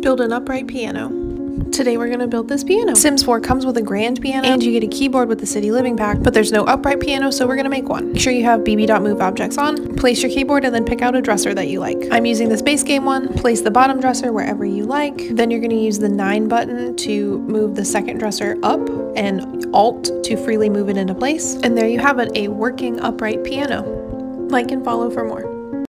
Build an upright piano. Today we're gonna build this piano. Sims 4 comes with a grand piano and you get a keyboard with the city living pack, but there's no upright piano, so we're gonna make one. Make sure you have bb.move objects on, place your keyboard and then pick out a dresser that you like. I'm using this base game one, place the bottom dresser wherever you like, then you're gonna use the 9 button to move the second dresser up and alt to freely move it into place. And there you have it, a working upright piano. Like and follow for more.